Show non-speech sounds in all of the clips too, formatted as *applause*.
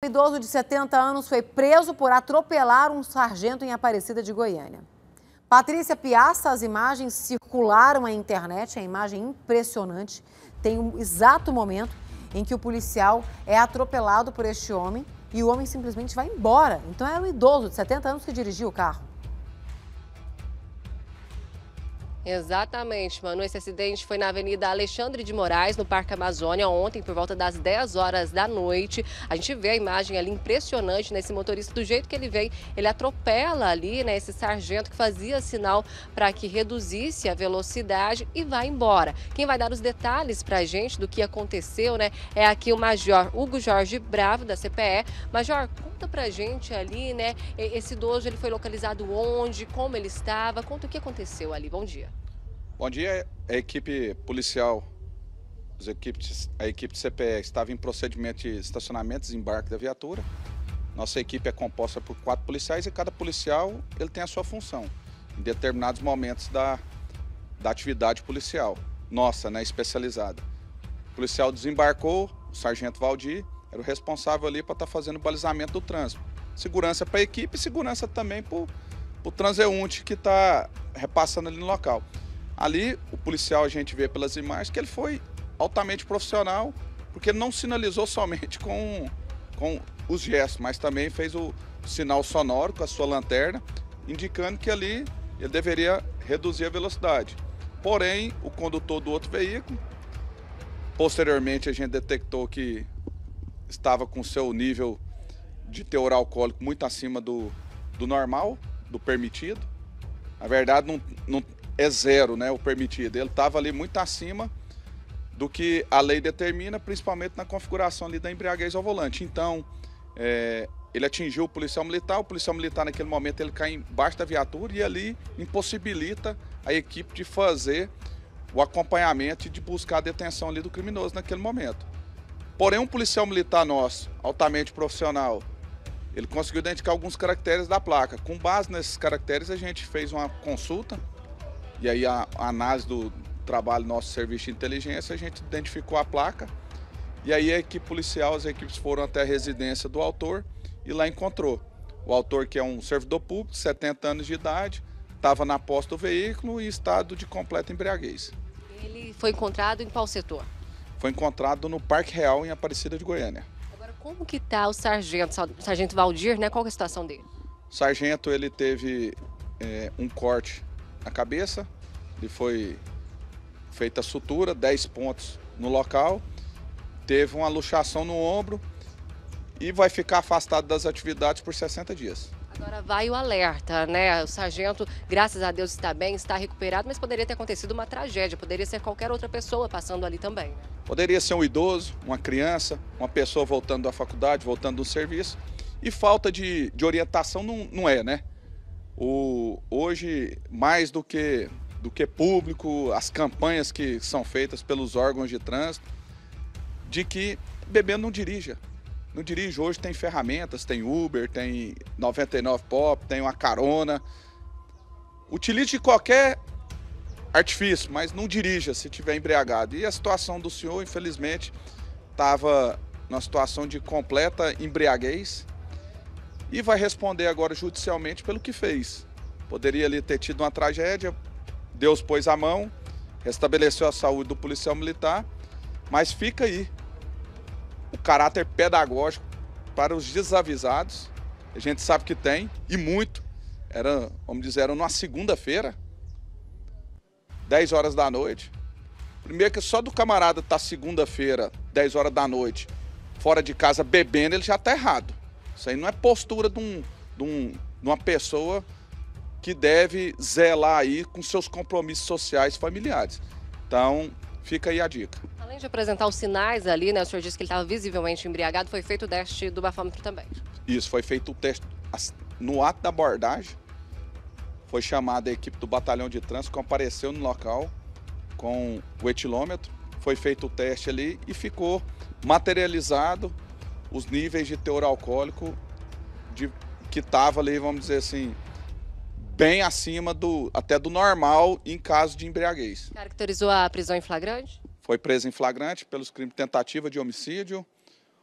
Um idoso de 70 anos foi preso por atropelar um sargento em Aparecida de Goiânia. Patrícia Piaça, as imagens circularam na internet, a imagem impressionante. Tem um exato momento em que o policial é atropelado por este homem e o homem simplesmente vai embora. Então era um idoso de 70 anos que dirigia o carro. Exatamente, Manu. Esse acidente foi na Avenida Alexandre de Moraes, no Parque Amazônia, ontem, por volta das 10 horas da noite. A gente vê a imagem ali impressionante nesse motorista, do jeito que ele veio, ele atropela ali, né, esse sargento que fazia sinal para que reduzisse a velocidade e vai embora. Quem vai dar os detalhes para a gente do que aconteceu, né, é aqui o Major Hugo Jorge Bravo, da CPE. Major, conta para a gente ali, né, esse idoso, ele foi localizado onde, como ele estava, conta o que aconteceu ali. Bom dia. Bom dia, a equipe policial, as equipes, a equipe de CPE estava em procedimento de estacionamento desembarque da viatura. Nossa equipe é composta por quatro policiais e cada policial ele tem a sua função em determinados momentos da, da atividade policial, nossa, né, especializada. O policial desembarcou, o sargento Valdir era o responsável ali para estar tá fazendo o balizamento do trânsito. Segurança para a equipe e segurança também para o transeunte que está repassando ali no local. Ali, o policial, a gente vê pelas imagens que ele foi altamente profissional, porque ele não sinalizou somente *laughs* com, com os gestos, mas também fez o sinal sonoro com a sua lanterna, indicando que ali ele deveria reduzir a velocidade. Porém, o condutor do outro veículo, posteriormente a gente detectou que estava com seu nível de teor alcoólico muito acima do, do normal, do permitido. Na verdade, não, não, é zero, né, o permitido. Ele estava ali muito acima do que a lei determina, principalmente na configuração ali da embriaguez ao volante. Então, é, ele atingiu o policial militar, o policial militar naquele momento ele cai embaixo da viatura e ali impossibilita a equipe de fazer o acompanhamento e de buscar a detenção ali do criminoso naquele momento. Porém, um policial militar nosso, altamente profissional, ele conseguiu identificar alguns caracteres da placa. Com base nesses caracteres, a gente fez uma consulta e aí a, a análise do trabalho nosso serviço de inteligência, a gente identificou a placa. E aí a equipe policial, as equipes foram até a residência do autor e lá encontrou. O autor que é um servidor público, 70 anos de idade, estava na posse do veículo e estado de completa embriaguez. Ele foi encontrado em qual setor? Foi encontrado no Parque Real, em Aparecida de Goiânia. Agora, como que está o sargento, sargento Valdir, né? Qual é a situação dele? O sargento, ele teve é, um corte na cabeça, e foi feita a sutura, 10 pontos no local, teve uma luxação no ombro e vai ficar afastado das atividades por 60 dias. Agora vai o alerta, né? O sargento, graças a Deus, está bem, está recuperado, mas poderia ter acontecido uma tragédia, poderia ser qualquer outra pessoa passando ali também. Né? Poderia ser um idoso, uma criança, uma pessoa voltando da faculdade, voltando do serviço. E falta de, de orientação não, não é, né? O, hoje, mais do que, do que público, as campanhas que são feitas pelos órgãos de trânsito, de que bebendo não dirija. Não dirige hoje, tem ferramentas, tem Uber, tem 99 Pop, tem uma carona. Utilize qualquer artifício, mas não dirija se estiver embriagado. E a situação do senhor, infelizmente, estava numa situação de completa embriaguez e vai responder agora judicialmente pelo que fez. Poderia ali ter tido uma tragédia, Deus pôs a mão, restabeleceu a saúde do policial militar, mas fica aí o caráter pedagógico para os desavisados. A gente sabe que tem, e muito. Era, vamos dizer, era numa segunda-feira, 10 horas da noite. Primeiro que só do camarada estar tá segunda-feira, 10 horas da noite, fora de casa bebendo, ele já está errado. Isso aí não é postura de, um, de, um, de uma pessoa que deve zelar aí com seus compromissos sociais familiares. Então, fica aí a dica. Além de apresentar os sinais ali, né, o senhor disse que ele estava visivelmente embriagado, foi feito o teste do bafômetro também? Isso, foi feito o teste no ato da abordagem. Foi chamada a equipe do batalhão de trânsito, compareceu no local com o etilômetro, foi feito o teste ali e ficou materializado os níveis de teor alcoólico de, que estava ali, vamos dizer assim, bem acima do até do normal em caso de embriaguez. Caracterizou a prisão em flagrante? Foi preso em flagrante pelos crimes de tentativa de homicídio,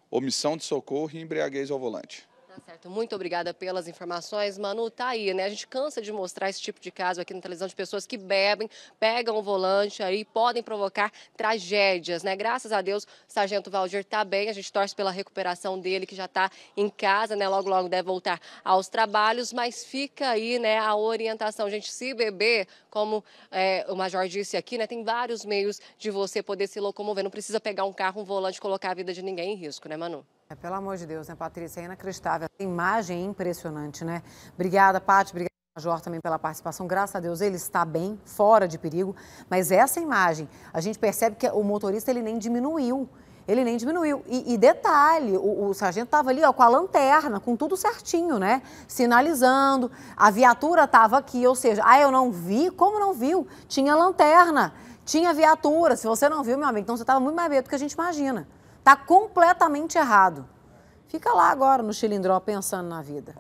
omissão de socorro e embriaguez ao volante. Tá certo. Muito obrigada pelas informações. Manu, tá aí, né? A gente cansa de mostrar esse tipo de caso aqui na televisão de pessoas que bebem, pegam o volante aí, podem provocar tragédias, né? Graças a Deus, o Sargento Valdir tá bem. A gente torce pela recuperação dele, que já tá em casa, né? Logo, logo deve voltar aos trabalhos, mas fica aí, né, a orientação. Gente, se beber, como é, o Major disse aqui, né? Tem vários meios de você poder se locomover. Não precisa pegar um carro, um volante, colocar a vida de ninguém em risco, né, Manu? É, pelo amor de Deus, né, Patrícia? É inacreditável. A imagem é impressionante, né? Obrigada, Paty. Obrigada, Major, também pela participação. Graças a Deus ele está bem, fora de perigo. Mas essa imagem, a gente percebe que o motorista ele nem diminuiu. Ele nem diminuiu. E, e detalhe, o, o sargento estava ali ó, com a lanterna, com tudo certinho, né? Sinalizando. A viatura estava aqui, ou seja, ah, eu não vi? Como não viu? Tinha lanterna, tinha viatura. Se você não viu, meu amigo, então você estava muito mais medo do que a gente imagina. Está completamente errado. Fica lá agora no Chilindró pensando na vida.